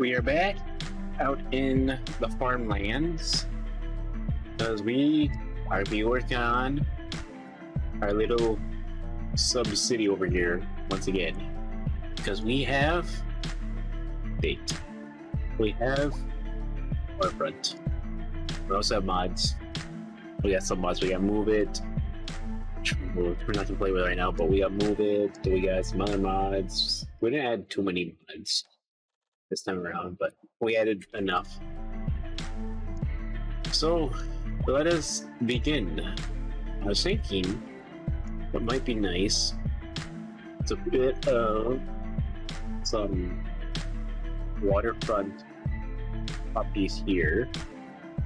we are back out in the farmlands because we are be working on our little sub city over here once again. Because we have date we have front. we also have mods. We got some mods. We got move it. We're not to play with right now but we got move it. We got some other mods. We didn't add too many mods this time around, but we added enough. So let us begin. I was thinking what might be nice. It's a bit of some waterfront puppies here.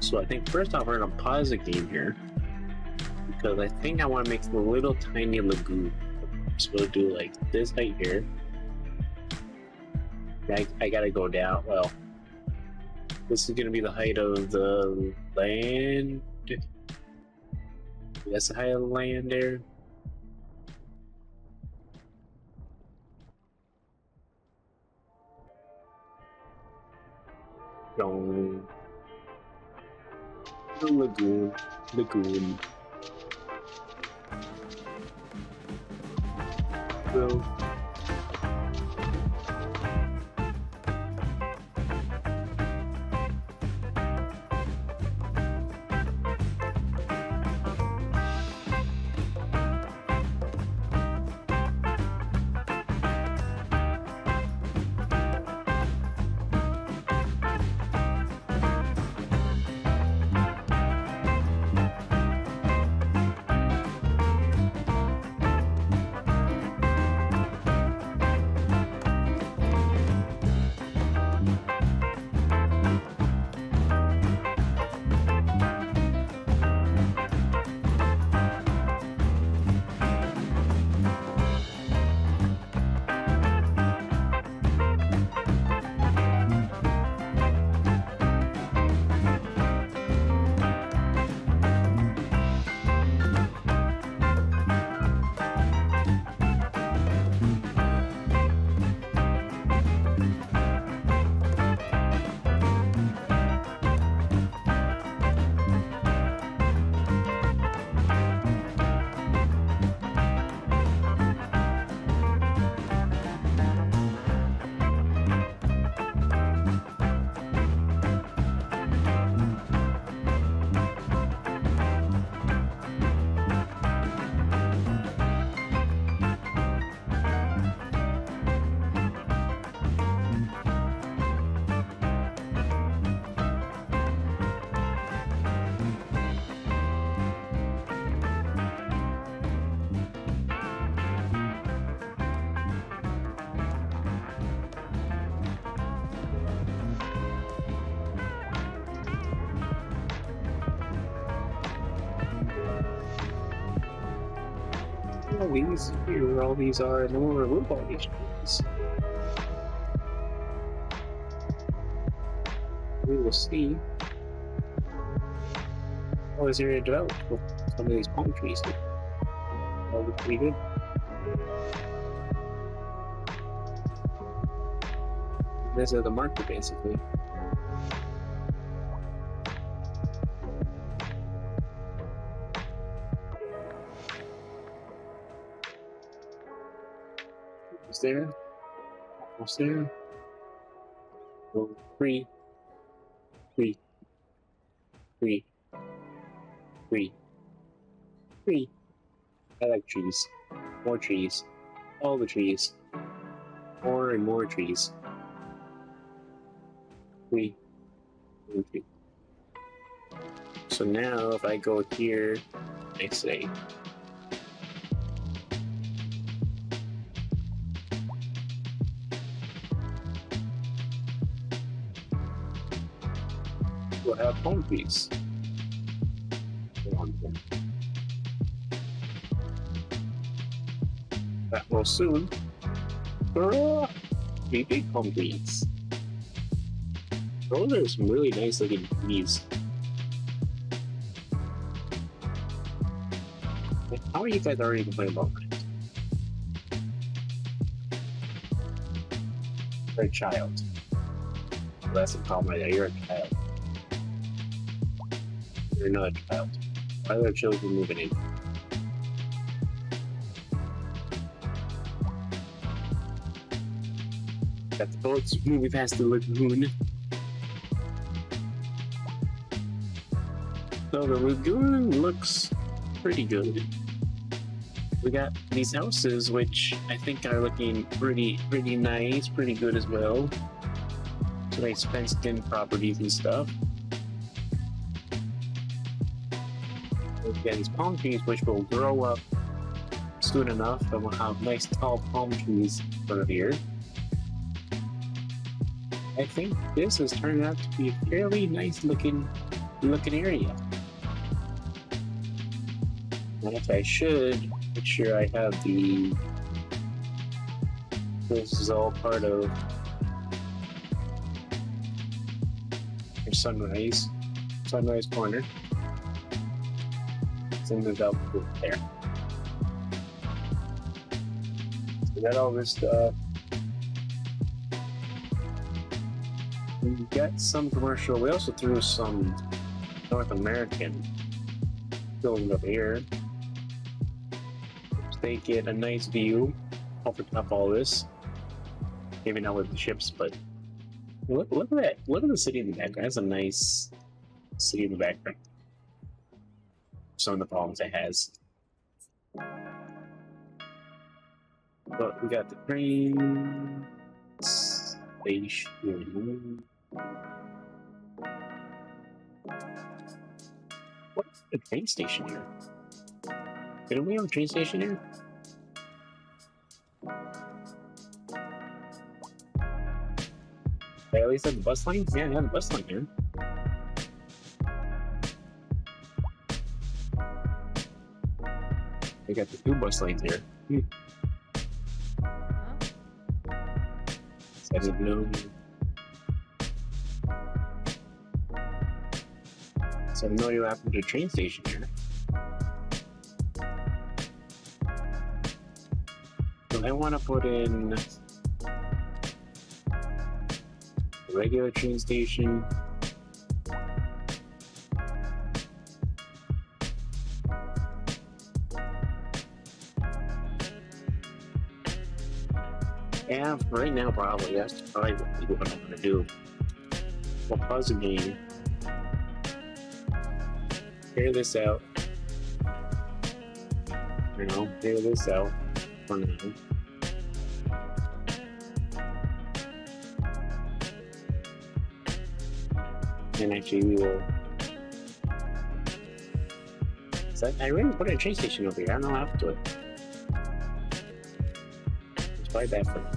So I think first off we're gonna pause the game here because I think I want to make a little tiny lagoon. So we'll do like this right here I, I gotta go down. Well, this is gonna be the height of the land. That's the height of the land there. Don't. The lagoon. Lagoon. These here where all these are, and then we'll remove all these trees. We will see oh, how this area develops with some of these palm trees. That'll be pretty good. This is the marker basically. Almost there. Almost there. Go three. Three. Three. Three. Three. I like trees. More trees. All the trees. More and more trees. Three. Three. So now if I go here, I say will have home peace. That will soon be big home bees. Those are some really nice looking bees. How are you guys already complaining about that? For a child. that's a problem right there. You're a child. You're not a child. Why are children moving in? Got the boats moving past the lagoon. So the lagoon looks pretty good. We got these houses, which I think are looking pretty, pretty nice, pretty good as well. So nice fenced-in properties and stuff. These palm trees, which will grow up soon enough, and we'll have nice tall palm trees of here. I think this has turned out to be a fairly nice looking looking area. And if I should make sure I have the this is all part of your sunrise sunrise corner. In the Velvet there. So got all this stuff. We got some commercial. We also threw some North American building up here. So they get a nice view over top all this. Maybe not with the ships, but look, look at that. Look at the city in the background. That's a nice city in the background. Some of the problems it has. But we got the train station. What's the train station here? Didn't we have a train station here? At least the bus line? Yeah, they have the bus line here. Got the two bus lanes here. Hmm. Didn't know. So I know you happened to a train station here. So I want to put in regular train station. Yeah, right now probably. That's probably what I'm gonna do. We'll pause the game. Figure this out. You know, figure this out for now. And actually we will so I really put a train station over here. I don't know how to do it. It's probably bad for me.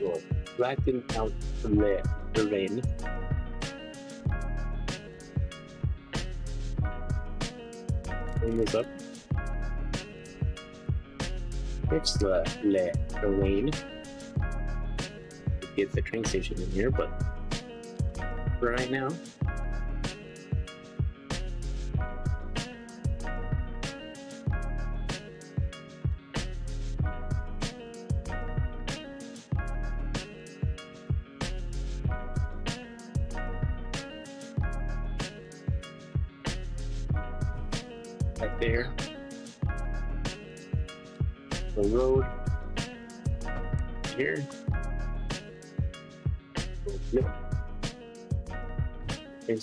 Will flatten out the, the rain. Bring up. The, the, the rain. Get the train station in here, but for right now,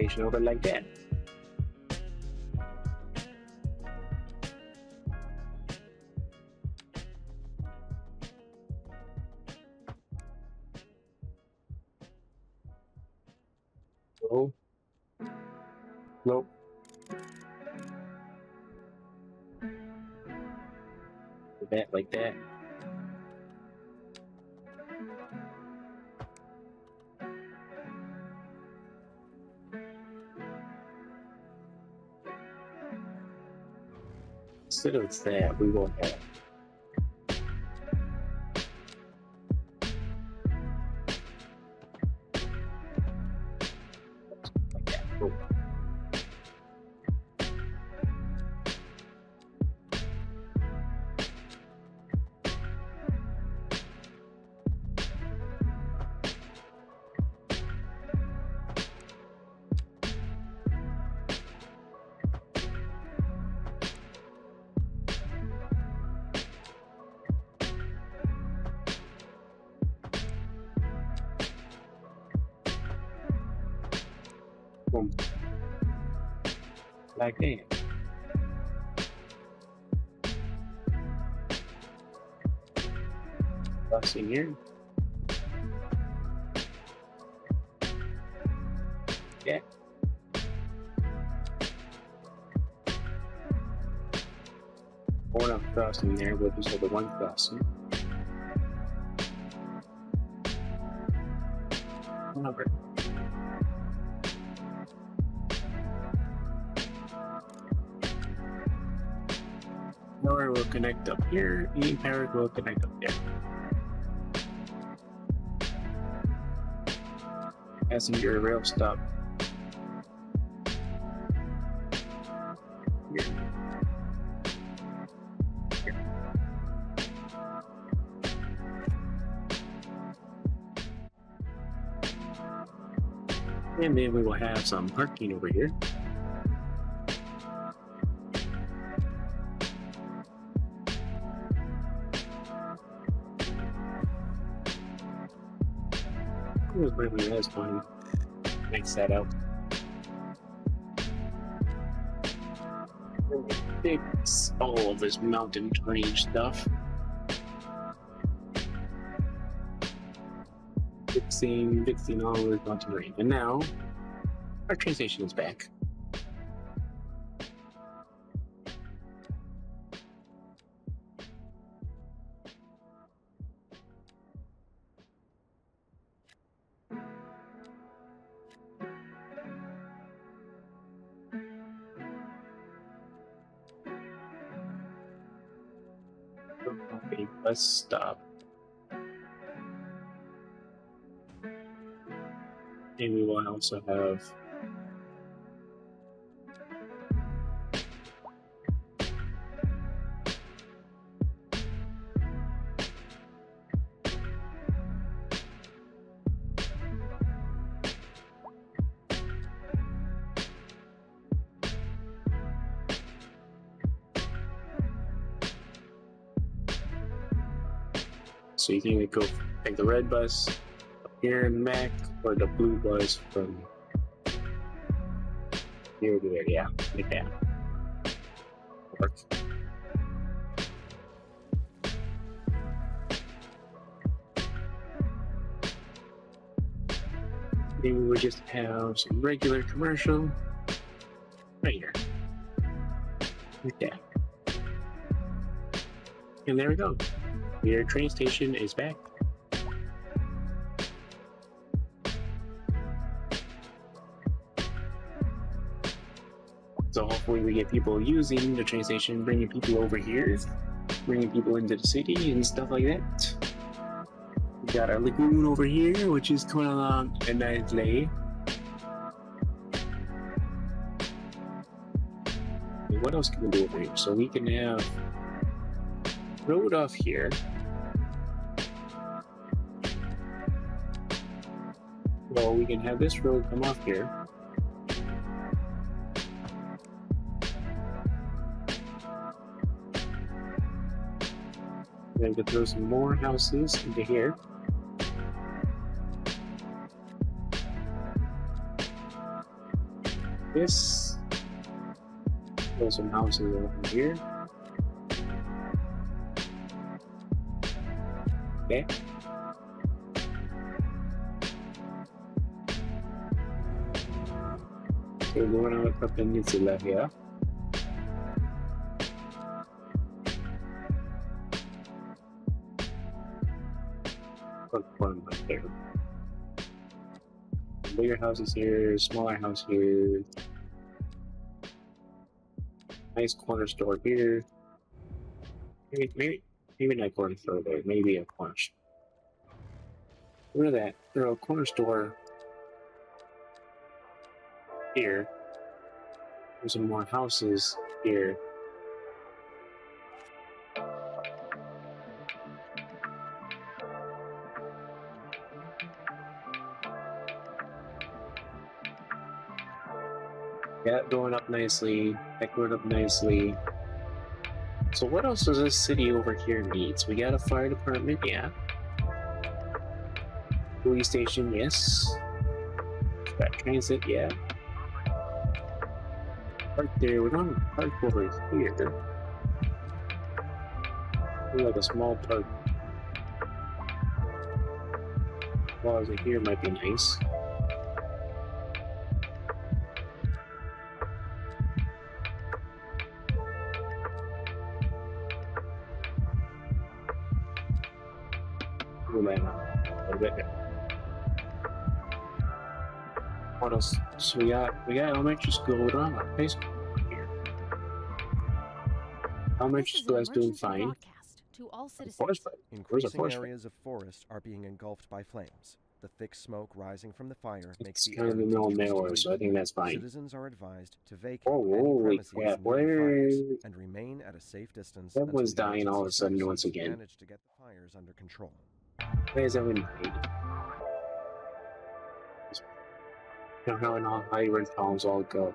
Station over like that. Oh. Nope. Back like that. Instead of that, we will have Like that. Crossing here. Yeah. Not crossing there, but just have the one crossing. Number. Will connect up here, E power will connect up there. Passenger rail stop. And then we will have some parking over here. Really nice one. Makes that out. Big all of this mountain range stuff. Fixing, fixing all of this mountain range. And now, our train station is back. Stop. And we will also have So you can either go take the red bus here in Mac or the blue bus from here to there. Yeah, like that. Work. Maybe we just have some regular commercial right here. Like that. And there we go. Your train station is back. So hopefully we get people using the train station, bringing people over here, bringing people into the city and stuff like that. We got our lagoon over here, which is coming along a nice lay. What else can we do over here? So we can have road off here. Well, we can have this road come off here. Then we could throw some more houses into here. This. Throw some houses over here. Okay. So going peninsula here. Put one there. Bigger houses here, smaller house here. Nice corner store here. Maybe, maybe Maybe not corner store there, maybe a corner. Look at that. Throw a corner store here. There's some more houses here. Yeah, going up nicely. That going up nicely. So what else does this city over here need? So we got a fire department, yeah. Police station, yes. Got transit, yeah. Park there. We don't have a park over here. We like a small park. Plaza here might be nice. Ooh, man, a bit. What else? So we got we got elementary school. We don't have a high school here. Elementary is school an is doing fine. broadcast To all citizens. course, but Increasing areas of forest are being engulfed by flames. The thick smoke rising from the fire makes it's the kind of the air middle of nowhere, so I think that's fine. Citizens are advised to vacate Oh, any holy premises crap, near where- fires and remain at a safe distance. Everyone's dying all of a sudden once again. Manage to get the fires under control. Why is everyone know how high rent homes all go.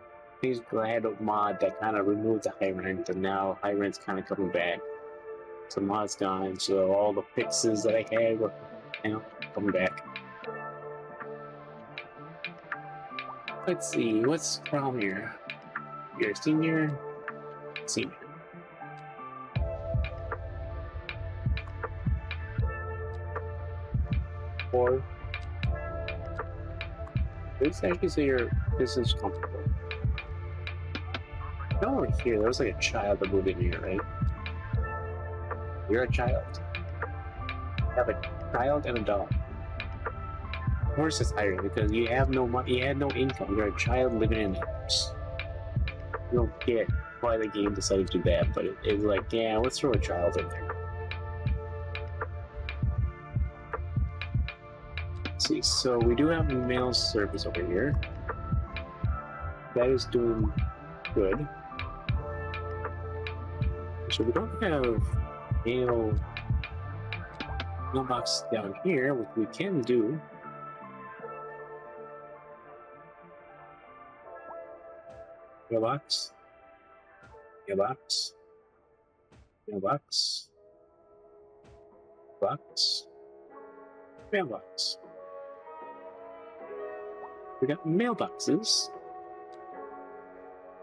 Go ahead with mod that kind of removed the high rent, and now high rent's kind of coming back. So mod's gone, so all the fixes that I had were you know, coming back. Let's see, what's the problem here? You're a senior? Senior. Or this actually say your is comfortable. No one here. There was like a child that moved in here, right? You're a child. You have a child and a dog. Of course it's because you have no money. You had no income. You're a child living in a house. You don't get why the game decided to do that, but it, it's like, yeah, let's throw a child in there. See, so we do have mail service over here. That is doing good. So we don't have mail mailbox down here, which we can do. Mailbox. Mailbox. Mailbox. Box. Mailbox. We got mailboxes.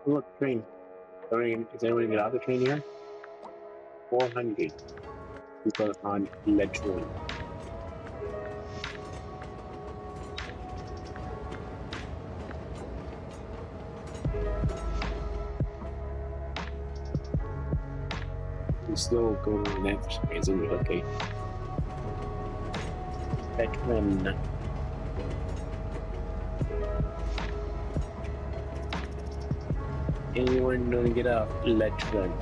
Look, train. Everyone- Is anyone get out of the train here? 400 people on lead train. We still going on that for some reason, okay. Veteran. Anyone gonna get up? Let's run.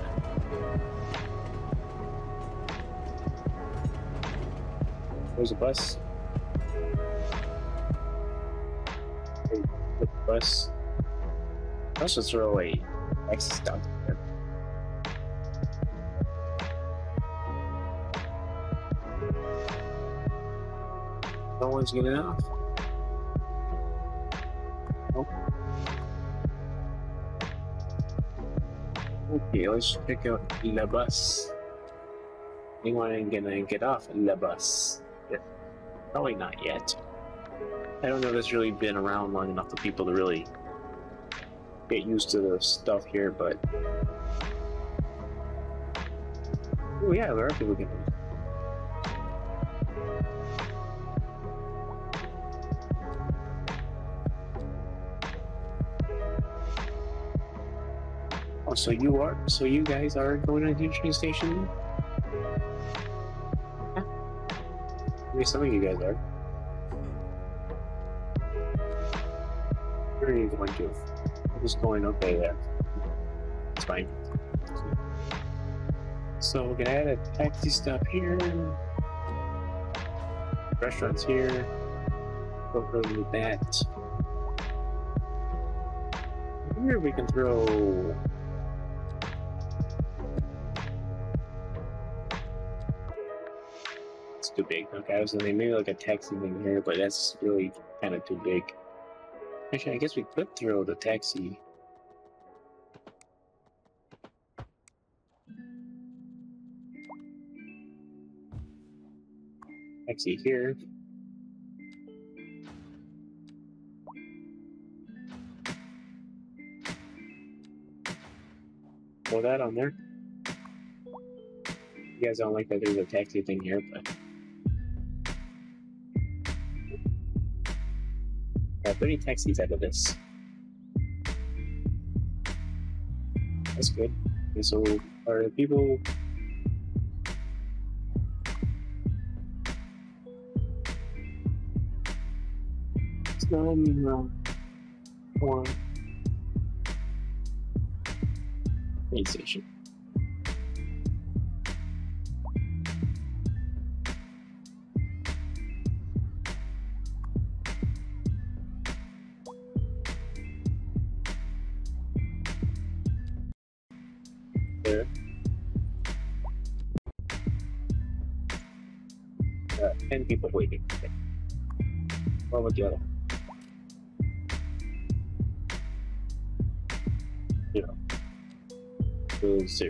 There's a bus. Hey, The bus. Let's just throw a Lexus down. No one's getting off. Okay, let's check out Le Bus. Anyone gonna get off Le Bus? Yeah. Probably not yet. I don't know if it's really been around long enough for people to really get used to the stuff here, but. Oh, yeah, there are people getting. Oh, so you are, so you guys are going to the train station? Yeah. Maybe some of you guys are. Where are you going to? I'm just going okay there. It's fine. So we're gonna add a taxi stop here. Restaurants here. Go over that. Here we can throw big. Okay, I was thinking maybe like a taxi thing here, but that's really kind of too big. Actually, I guess we could throw the taxi. Taxi here. throw that on there. You guys don't like that there's a taxi thing here, but got 30 taxis out of this. That's good. And so are the people Some uh, one train station. There. Ten people waiting. What the other? You know, goes to.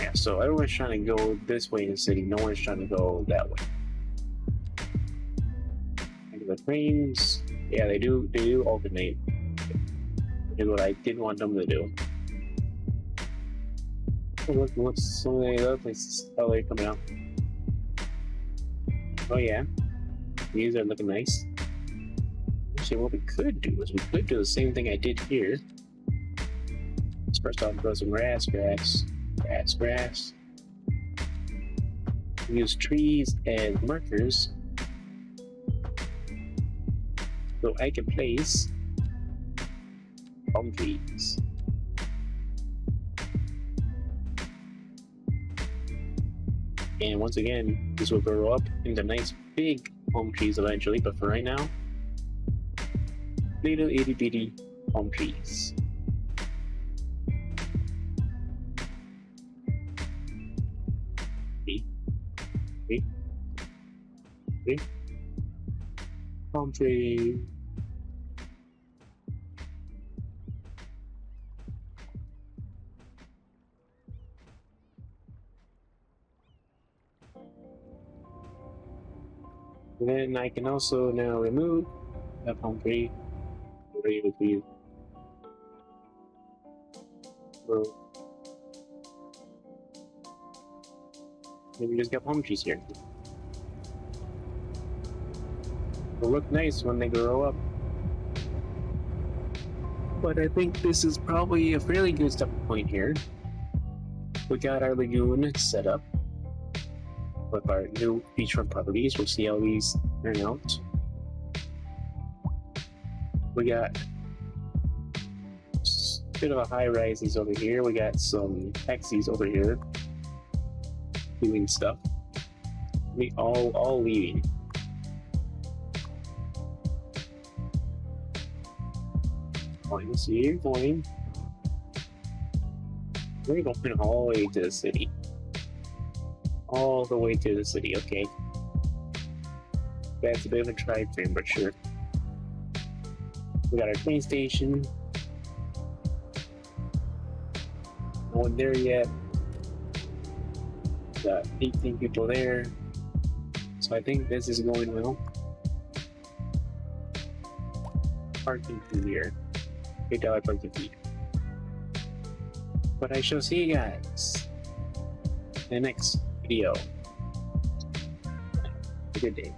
Yeah, so everyone's trying to go this way in the city. No one's trying to go that way. The trains, yeah, they do. They do alternate. They do what I didn't want them to do. Oh, look, what's some of the other places? Oh, they're coming out. Oh yeah, these are looking nice. Actually, what we could do is we could do the same thing I did here. Let's first off grow some grass, grass, grass, grass. Use trees and markers so I can place palm trees. And once again, this will grow up into nice big palm trees eventually, but for right now, little itty bitty palm trees. See? See? See? Palm tree. Then I can also now remove palm tree. Ready with you. Well, maybe just got palm trees here. They'll look nice when they grow up. But I think this is probably a fairly good stopping point here. We got our lagoon set up with our new beachfront properties. We'll see how these turn out. We got a bit of a high rises over here. We got some taxis over here doing stuff. We all all leaving. Going to see you going. We're going all the way to the city all the way to the city, okay? That's a bit of a drive frame, but sure. We got our train station. No one there yet. Got 18 people there. So I think this is going well. Parking fee here. $8 parking fee. But I shall see you guys in the next video. Have a good day.